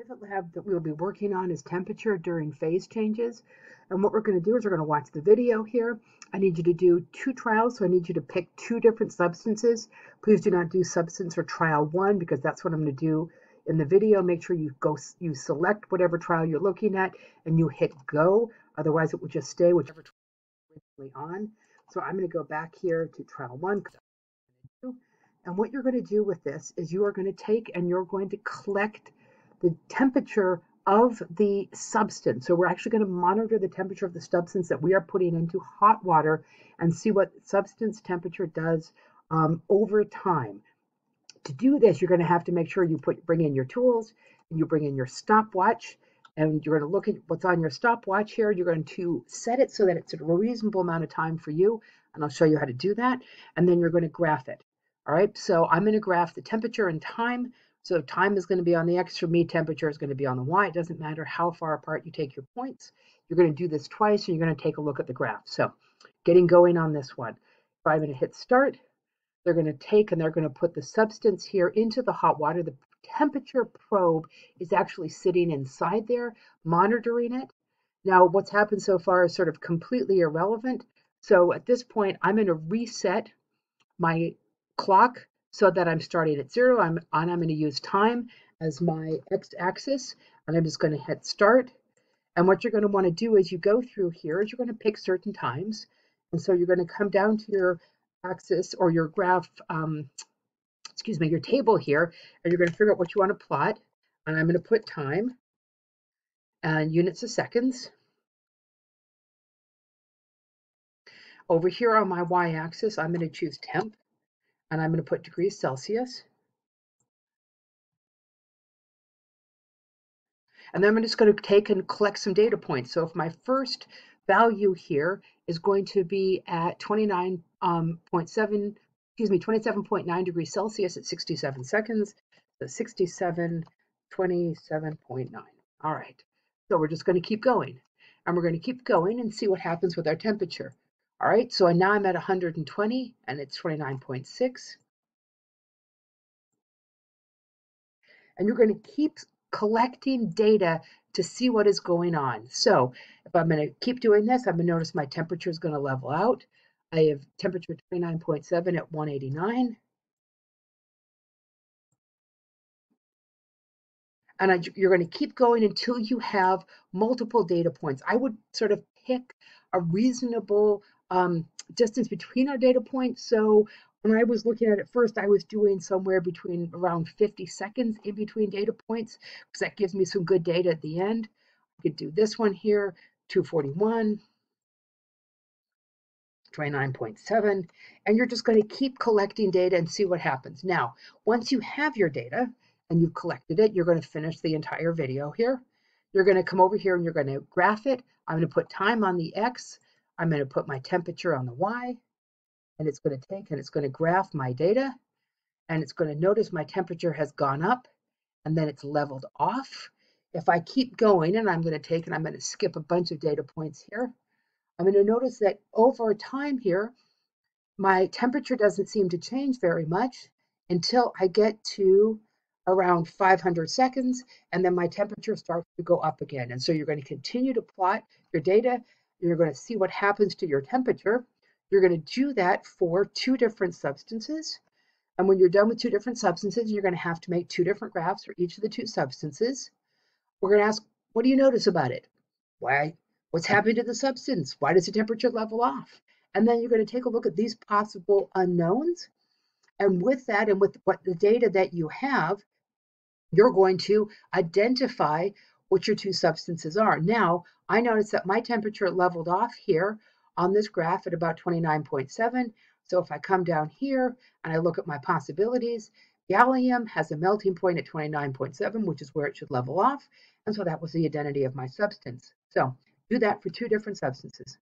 pivot lab that we'll be working on is temperature during phase changes. And what we're going to do is we're going to watch the video here. I need you to do two trials, so I need you to pick two different substances. Please do not do substance or trial one because that's what I'm going to do in the video. Make sure you go, you select whatever trial you're looking at and you hit go. Otherwise, it will just stay whichever trial on. So I'm going to go back here to trial one. And what you're going to do with this is you are going to take and you're going to collect the temperature of the substance. So we're actually going to monitor the temperature of the substance that we are putting into hot water and see what substance temperature does um, over time. To do this, you're going to have to make sure you put bring in your tools and you bring in your stopwatch and you're going to look at what's on your stopwatch here. You're going to set it so that it's a reasonable amount of time for you, and I'll show you how to do that. And then you're going to graph it. All right, so I'm going to graph the temperature and time so time is going to be on the X for me, temperature is going to be on the Y. It doesn't matter how far apart you take your points. You're going to do this twice and you're going to take a look at the graph. So getting going on this one. If I'm going to hit start, they're going to take and they're going to put the substance here into the hot water. The temperature probe is actually sitting inside there, monitoring it. Now, what's happened so far is sort of completely irrelevant. So at this point, I'm going to reset my clock so that I'm starting at zero. I'm, and I'm going to use time as my x-axis, and I'm just going to hit start. And what you're going to want to do as you go through here is you're going to pick certain times. And so you're going to come down to your axis or your graph, um, excuse me, your table here, and you're going to figure out what you want to plot. And I'm going to put time and units of seconds. Over here on my y-axis, I'm going to choose temp and I'm going to put degrees Celsius. And then I'm just going to take and collect some data points. So if my first value here is going to be at 29.7, um, excuse me, 27.9 degrees Celsius at 67 seconds, so 67, 27.9. All right, so we're just going to keep going. And we're going to keep going and see what happens with our temperature. All right, so now I'm at 120 and it's 29.6. And you're going to keep collecting data to see what is going on. So if I'm going to keep doing this, I'm going to notice my temperature is going to level out. I have temperature 29.7 at 189. And I, you're going to keep going until you have multiple data points. I would sort of pick a reasonable um, distance between our data points. So when I was looking at it first, I was doing somewhere between around 50 seconds in between data points because that gives me some good data at the end. I could do this one here, 241, 29.7, and you're just going to keep collecting data and see what happens. Now, once you have your data and you've collected it, you're going to finish the entire video here. You're going to come over here and you're going to graph it. I'm going to put time on the X I'm going to put my temperature on the Y, and it's going to take and it's going to graph my data, and it's going to notice my temperature has gone up, and then it's leveled off. If I keep going, and I'm going to take and I'm going to skip a bunch of data points here, I'm going to notice that over time here, my temperature doesn't seem to change very much until I get to around 500 seconds, and then my temperature starts to go up again. And so you're going to continue to plot your data you're going to see what happens to your temperature. You're going to do that for two different substances. And when you're done with two different substances, you're going to have to make two different graphs for each of the two substances. We're going to ask, what do you notice about it? Why? What's happening to the substance? Why does the temperature level off? And then you're going to take a look at these possible unknowns. And with that, and with what the data that you have, you're going to identify what your two substances are. Now, I notice that my temperature leveled off here on this graph at about 29.7. So if I come down here and I look at my possibilities, gallium has a melting point at 29.7, which is where it should level off. And so that was the identity of my substance. So do that for two different substances.